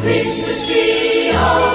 Christmas. tree. wish